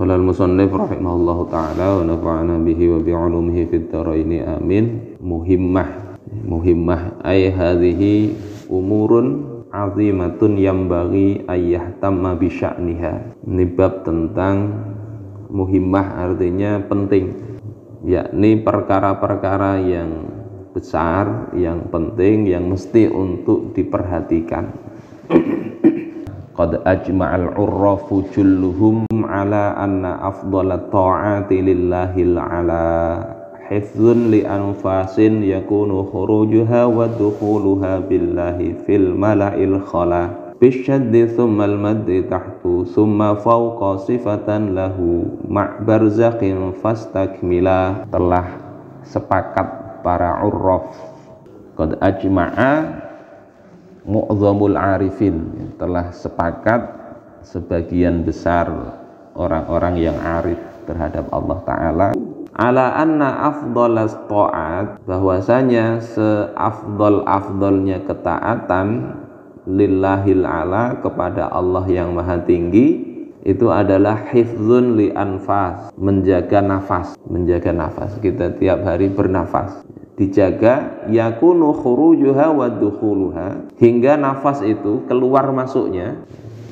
Qala al-musannif rahimahullahu taala wa nafa'ana bihi wa bi 'ulumihi fid dharain amin. Muhimmah. Muhimmah ay hadhihi umurun azimatun yang bagi ayah tamma bi sya'niha. Ini bab tentang muhimmah artinya penting yakni perkara-perkara yang besar, yang penting, yang mesti untuk diperhatikan. Qad ajma'al urrafu julluhum ala anna afdala ta'ati lillahi ala hifzun li anfasin yakunu khurujuha wa dukhuluha billahi fil mala'il khala. Bisyaddi thumma al-maddi tahtu thumma fawqa sifatan lahu ma'barzaqin fastakmila. Telah sepakat para urraf. Qad ajma'a mu'zamul arifin telah sepakat sebagian besar orang-orang yang arif terhadap Allah Ta'ala. Ala anna afdalas ta'at bahwasanya seafdal-afdalnya ketaatan lillahil ala kepada Allah yang maha tinggi itu adalah hifzun li anfas menjaga nafas. Menjaga nafas. Kita tiap hari bernafas dijaga yakunu khurujuha wa dukhuluha. Hingga nafas itu keluar masuknya.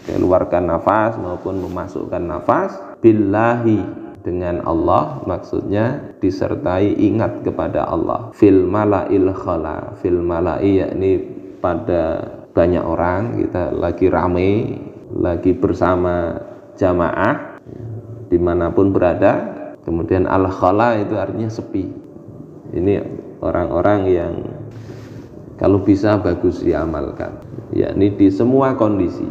Keluarkan nafas maupun memasukkan nafas. Billahi dengan Allah maksudnya disertai ingat kepada Allah. Fil malail khala fil malai yakni pada banyak orang kita lagi rame lagi bersama jamaah di mana pun berada. Kemudian al khala itu artinya sepi. Ini orang-orang yang kalau bisa bagus diamalkan. Yakni di semua kondisi.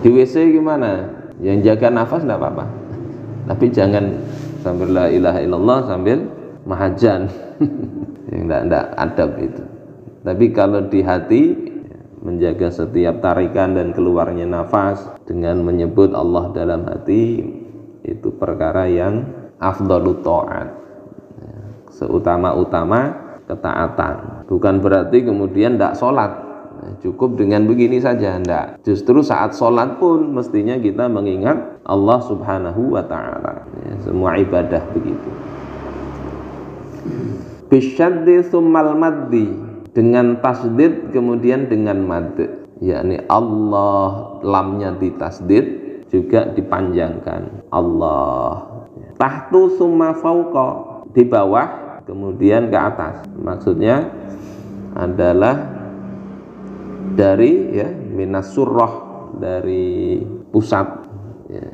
Di WC gimana? Yang jaga nafas tidak apa-apa. Tapi jangan sambil la ilaha illallah sambil mahajan. Yang tidak tidak adab itu. Tapi kalau di hati menjaga setiap tarikan dan keluarnya nafas dengan menyebut Allah dalam hati itu perkara yang afdalut ta'at seutama-utama ketaatan. Bukan berarti kemudian tidak sholat. Nah, cukup dengan begini saja, tidak. Justru saat sholat pun mestinya kita mengingat Allah Subhanahu wa Ta'ala. Ya, semua ibadah begitu. Bisyaddi summal maddi dengan tasdid kemudian dengan mad yakni Allah lamnya ditasdid juga dipanjangkan Allah tahtu summa fauqa di bawah kemudian ke atas. Maksudnya adalah dari ya minas surroh dari pusat. Ya.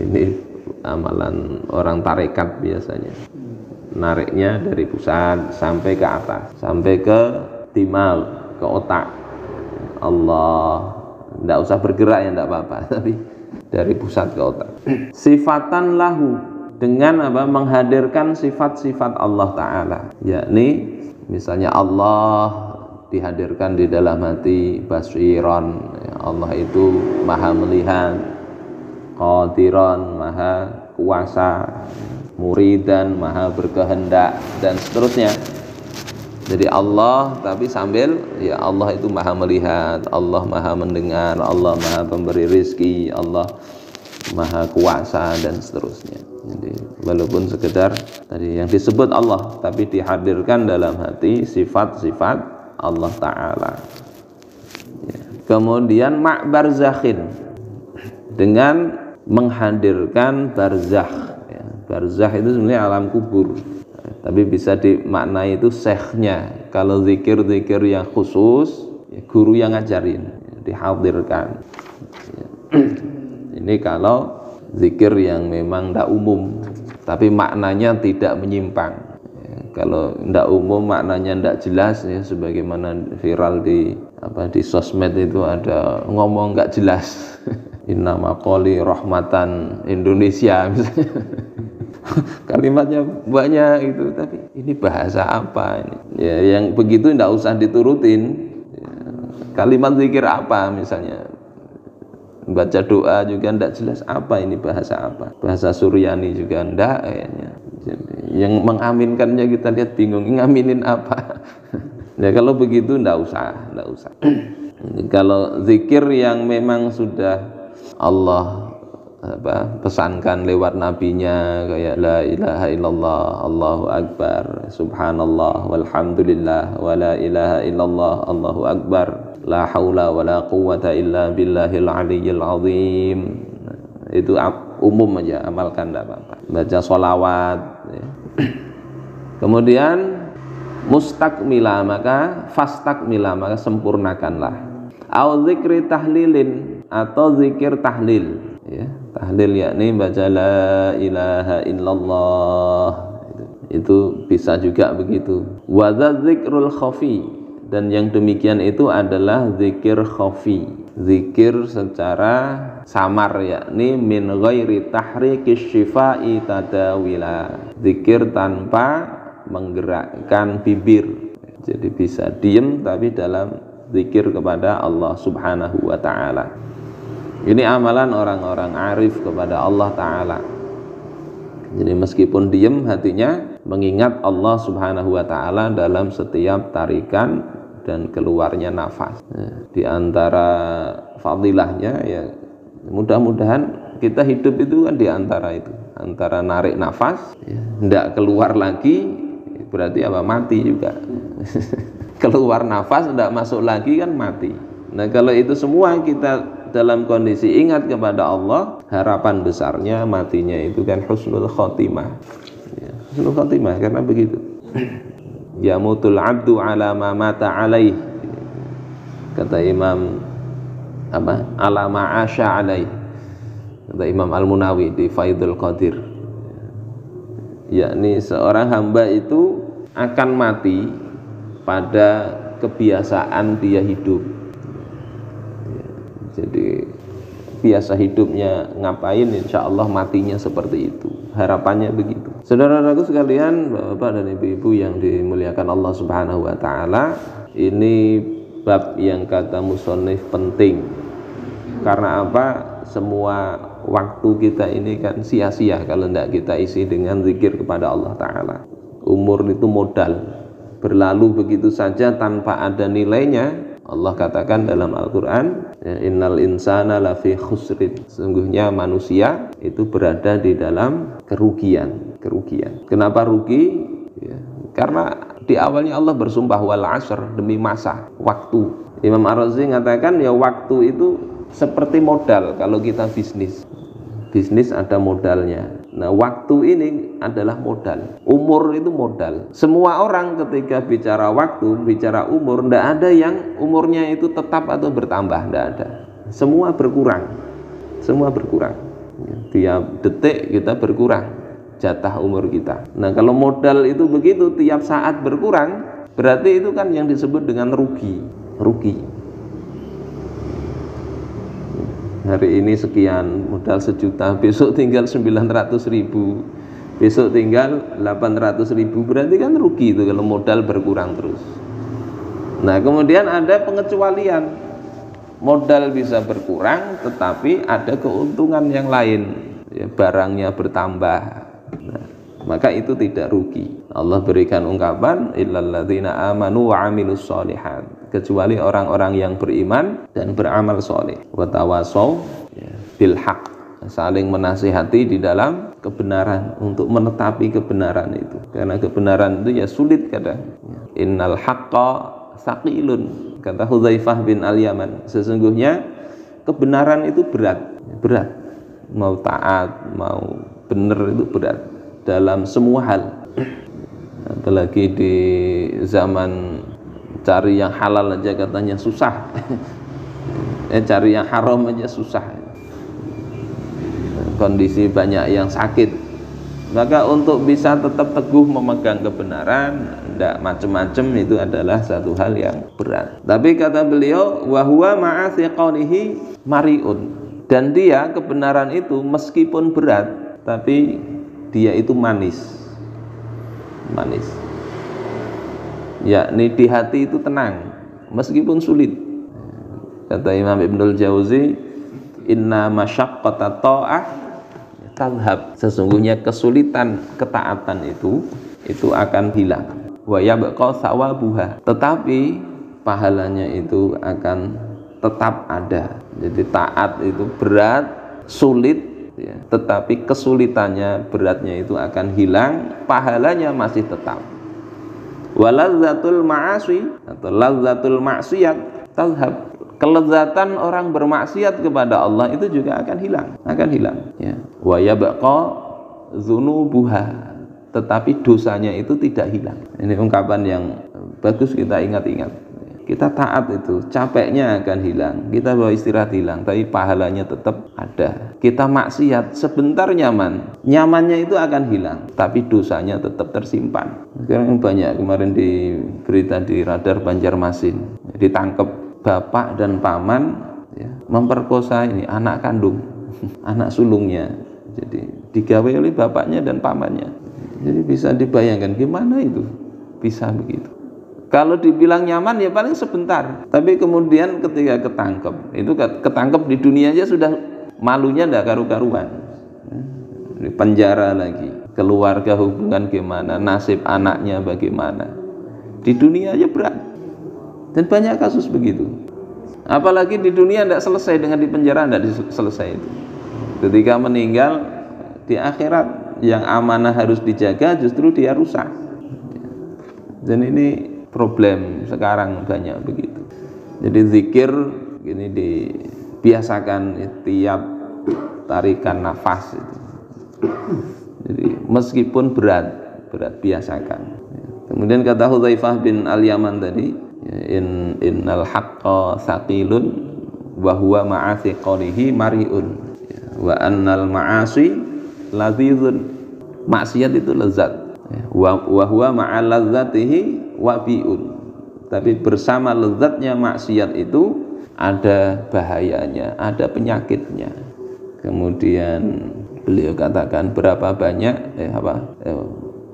ini amalan orang tarekat biasanya. Nariknya dari pusat sampai ke atas. Sampai ke timal ke otak. Allah. Tidak usah bergerak ya tidak apa-apa. Tapi dari pusat ke otak. Sifatan lahu dengan apa menghadirkan sifat-sifat Allah taala. Yakni misalnya Allah dihadirkan di dalam hati basiran Allah itu maha melihat qadiran maha kuasa muridan maha berkehendak dan seterusnya. Jadi Allah tapi sambil ya Allah itu maha melihat Allah maha mendengar Allah maha pemberi rizki Allah maha kuasa dan seterusnya jadi walaupun sekedar tadi yang disebut Allah tapi dihadirkan dalam hati sifat-sifat Allah Taala. Ya. Kemudian mak barzakhin dengan menghadirkan barzakh. Ya. Barzakh itu sebenarnya alam kubur. Tapi bisa dimaknai itu syekhnya. Kalau zikir-zikir yang khusus, ya, guru yang ngajarin, ya, dihadirkan. Ya. Ini kalau zikir yang memang tidak umum tapi maknanya tidak menyimpang. Ya, kalau tidak umum maknanya tidak jelas ya sebagaimana viral di apa di sosmed itu ada ngomong nggak jelas. Innama qoli rahmatan Indonesia misalnya. Kalimatnya banyak itu tapi ini bahasa apa ini? Ya yang begitu tidak usah diturutin. Ya, kalimat zikir apa misalnya baca doa juga ndak jelas apa ini bahasa apa. Bahasa Suryani juga ndak kayaknya. Jadi yang mengaminkannya kita lihat bingung ngaminin apa? Ya kalau begitu ndak usah ndak usah. Kalau zikir yang memang sudah Allah apa pesankan lewat nabinya kayak la ilaha illallah Allahu akbar subhanallah walhamdulillah wa la ilaha illallah Allahu akbar la haula wa la quwata illa billahil aliyyil azim. Itu umum aja amalkan tidak apa-apa. Baca sholawat ya. kemudian mustakmila maka fastakmila maka sempurnakanlah. Au zikri tahlilin atau zikir tahlil ya. Tahlil yakni baca la ilaha illallah. Itu, itu bisa juga begitu. Wa zikrul khafi dan yang demikian itu adalah zikir khafi. Zikir secara samar yakni min ghairi tahriki syifai tadawila. Zikir tanpa menggerakkan bibir. Jadi bisa diem tapi dalam zikir kepada Allah subhanahu wa ta'ala. Ini amalan orang-orang arif kepada Allah Ta'ala. Jadi meskipun diem hatinya mengingat Allah Subhanahu wa taala dalam setiap tarikan dan keluarnya nafas. Nah, di antara fadilahnya ya mudah-mudahan kita hidup itu kan di antara itu, antara narik nafas, ya, tidak keluar lagi berarti apa mati juga. keluar nafas tidak masuk lagi kan mati. Nah kalau itu semua kita dalam kondisi ingat kepada Allah harapan besarnya matinya itu kan husnul khotimah ya, husnul khotimah karena begitu ya mutul abdu ala ma mata alaih. Kata Imam apa? Ala ma asya alaih. Kata Imam Al-Munawi di Faidul Qadir. Yakni seorang hamba itu akan mati pada kebiasaan dia hidup. Jadi biasa hidupnya ngapain insya Allah matinya seperti itu. Harapannya begitu saudara-saudaraku sekalian bapak dan ibu-ibu yang dimuliakan Allah subhanahu wa ta'ala ini bab yang kata musonif penting. Karena apa? Semua waktu kita ini kan sia-sia kalau tidak kita isi dengan zikir kepada Allah Ta'ala. Umur itu modal. Berlalu begitu saja tanpa ada nilainya Allah katakan dalam Al-Quran ya, Innal insana lafi khusrin. Sungguhnya manusia itu berada di dalam kerugian Kerugian Kenapa rugi? Ya, karena di awalnya Allah bersumpah wal asr demi masa Waktu Imam Ar-Razi mengatakan ya waktu itu seperti modal kalau kita bisnis Bisnis ada modalnya Nah, waktu ini adalah modal. Umur itu modal. Semua orang ketika bicara waktu, bicara umur, tidak ada yang umurnya itu tetap atau bertambah, tidak ada. Semua berkurang. Semua berkurang. Tiap detik kita berkurang jatah umur kita. Nah, kalau modal itu begitu tiap saat berkurang, berarti itu kan yang disebut dengan rugi. Rugi. Hari ini sekian modal sejuta besok tinggal 900 ribu. Besok tinggal 800 ribu. Berarti kan rugi itu kalau modal berkurang terus. Nah kemudian ada pengecualian. Modal bisa berkurang tetapi ada keuntungan yang lain. Ya, barangnya bertambah maka itu tidak rugi. Allah berikan ungkapan illalladzina amanu wa amilus solihat kecuali orang-orang yang beriman dan beramal soleh. Watawasau ya, bil haq. Saling menasihati di dalam kebenaran untuk menetapi kebenaran itu. Karena kebenaran itu ya sulit kadang. Innal haqqa saqilun. Kata Hudzaifah bin Al-Yaman sesungguhnya kebenaran itu berat. Berat. Mau taat mau benar itu berat dalam semua hal. Apalagi di zaman cari yang halal aja katanya susah. Eh, cari yang haram aja susah. Kondisi banyak yang sakit. Maka untuk bisa tetap teguh memegang kebenaran tidak macam-macam itu adalah satu hal yang berat. Tapi kata beliau wahwa ma'athiqanihi mariun. Dan dia kebenaran itu meskipun berat tapi dia itu manis. Manis. Yakni di hati itu tenang meskipun sulit. Kata Imam Ibnul Jauzi inna masyaqqata ta'ah talhab sesungguhnya kesulitan ketaatan itu itu akan hilang. Wa yabqa sawabuha tetapi pahalanya itu akan tetap ada. Jadi taat itu berat, sulit, ya. tetapi kesulitannya, beratnya itu akan hilang, pahalanya masih tetap. Walazzatul ma'asi atau lazzatul maksiat tazhab. Kelezatan orang bermaksiat kepada Allah itu juga akan hilang, akan hilang. Ya. Wa yabqa dzunubuha. Tetapi dosanya itu tidak hilang. Ini ungkapan yang bagus kita ingat-ingat kita taat itu capeknya akan hilang. Kita bawa istirahat hilang tapi pahalanya tetap ada. Kita maksiat sebentar nyaman. Nyamannya itu akan hilang tapi dosanya tetap tersimpan. Sekarang banyak kemarin di berita di radar Banjarmasin ditangkap bapak dan paman ya, memperkosa ini anak kandung anak sulungnya. Jadi digawe oleh bapaknya dan pamannya. Jadi bisa dibayangkan gimana itu? Bisa begitu kalau dibilang nyaman ya paling sebentar. Tapi kemudian ketika ketangkep, itu ketangkep di dunia aja sudah malunya ndak karu-karuan. Di penjara lagi, keluarga hubungan gimana, nasib anaknya bagaimana. Di dunia aja berat. Dan banyak kasus begitu. Apalagi di dunia tidak selesai dengan di penjara tidak selesai itu. Ketika meninggal di akhirat yang amanah harus dijaga justru dia rusak. Dan ini problem sekarang banyak begitu. Jadi zikir ini dibiasakan tiap tarikan nafas itu. Jadi meskipun berat berat biasakan. Kemudian kata Hudzaifah bin Al-Yaman tadi in innal haqqa saqilun wa huwa ma'asi qalihi mariun. Wa annal ma'asi ladzizun maksiat itu lezat. Wa huwa ma'al ladzatihi wabiun. Tapi bersama lezatnya maksiat itu ada bahayanya ada penyakitnya. Kemudian beliau katakan berapa banyak eh, apa eh,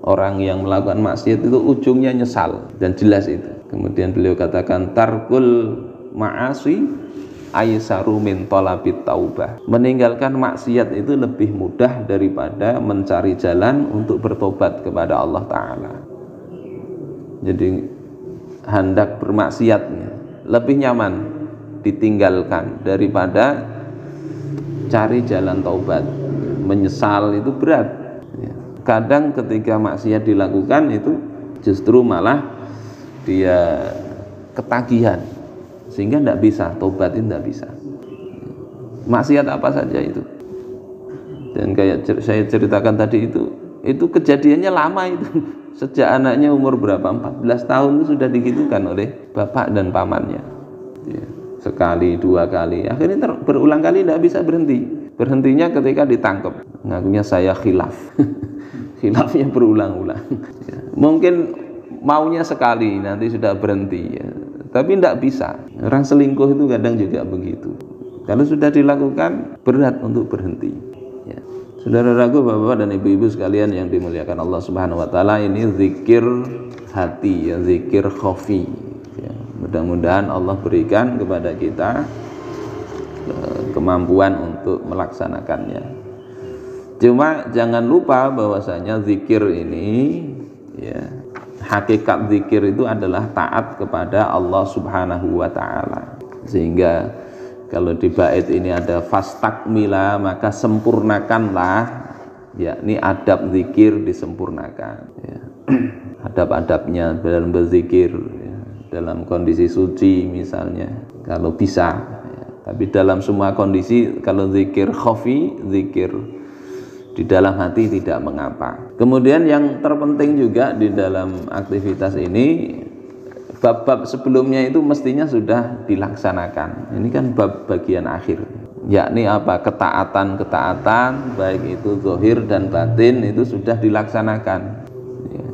orang yang melakukan maksiat itu ujungnya nyesal. Dan jelas itu. Kemudian beliau katakan tarkul ma'asi aisaru min talabit taubah. Meninggalkan maksiat itu lebih mudah daripada mencari jalan untuk bertobat kepada Allah Ta'ala jadi hendak bermaksiatnya lebih nyaman ditinggalkan daripada cari jalan taubat. Menyesal itu berat ya. kadang ketika maksiat dilakukan itu justru malah dia ketagihan sehingga tidak bisa taubat itu tidak bisa. Maksiat apa saja itu. Dan kayak saya ceritakan tadi itu itu kejadiannya lama itu sejak anaknya umur berapa? 14 tahun itu sudah digitukan oleh bapak dan pamannya. Ya, sekali dua kali. Akhirnya ter, berulang kali tidak bisa berhenti. Berhentinya ketika ditangkap. Ngakunya saya khilaf. Khilafnya berulang-ulang. Ya, mungkin maunya sekali nanti sudah berhenti ya. tapi tidak bisa. Orang selingkuh itu kadang juga begitu. Kalau sudah dilakukan berat untuk berhenti Saudara ragu Bapak dan Ibu-ibu sekalian yang dimuliakan Allah Subhanahu wa taala ini zikir hati ya zikir khafi ya. Mudah-mudahan Allah berikan kepada kita eh, kemampuan untuk melaksanakannya. Cuma jangan lupa bahwasanya zikir ini ya hakikat zikir itu adalah taat kepada Allah Subhanahu wa taala. Sehingga kalau di bait ini ada fastakmila maka sempurnakanlah yakni adab zikir disempurnakan ya. adab-adabnya dalam berzikir ya. dalam kondisi suci misalnya kalau bisa ya. tapi dalam semua kondisi kalau zikir khofi zikir di dalam hati tidak mengapa kemudian yang terpenting juga di dalam aktivitas ini bab-bab sebelumnya itu mestinya sudah dilaksanakan. Ini kan bab bagian akhir. Yakni apa? Ketaatan-ketaatan baik itu zohir dan batin itu sudah dilaksanakan. Ya.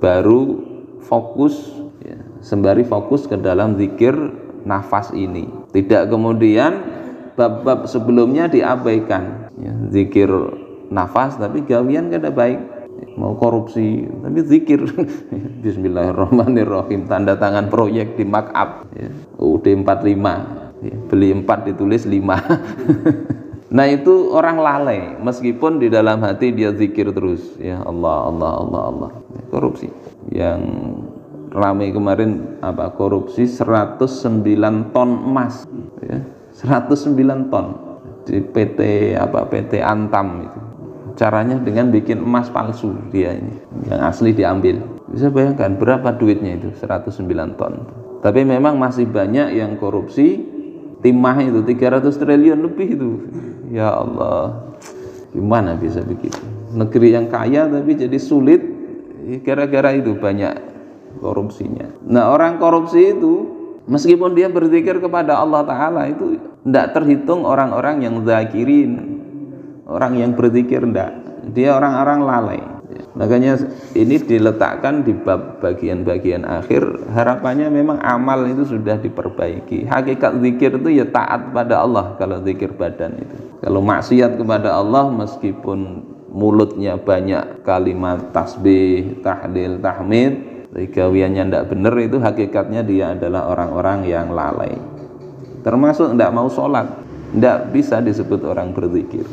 Baru fokus ya, sembari fokus ke dalam zikir nafas ini. Tidak kemudian bab-bab sebelumnya diabaikan. Ya, zikir nafas tapi gawian kada baik mau korupsi. Tapi zikir. Bismillahirrahmanirrahim. Tanda tangan proyek di markup ya. UD 45 ya. beli 4 ditulis 5 nah itu orang lalai. Meskipun di dalam hati dia zikir terus. Ya Allah Allah Allah Allah. Ya, korupsi. Yang ramai kemarin apa? Korupsi 109 ton emas. Ya 109 ton. Di PT apa PT Antam itu caranya dengan bikin emas palsu dia ini yang asli diambil. Bisa bayangkan berapa duitnya itu 109 ton. Tapi memang masih banyak yang korupsi timah itu 300 triliun lebih itu. Ya Allah gimana bisa begitu? Negeri yang kaya tapi jadi sulit gara-gara itu banyak korupsinya. Nah orang korupsi itu meskipun dia berzikir kepada Allah Ta'ala itu tidak terhitung orang-orang yang zakirin orang yang berzikir tidak dia orang-orang lalai Makanya ini diletakkan di bab bagian-bagian akhir harapannya memang amal itu sudah diperbaiki. Hakikat zikir itu ya taat pada Allah kalau zikir badan itu. Kalau maksiat kepada Allah meskipun mulutnya banyak kalimat tasbih, tahlil, tahmid, gawiannya tidak benar itu hakikatnya dia adalah orang-orang yang lalai. Termasuk tidak mau sholat, tidak bisa disebut orang berzikir.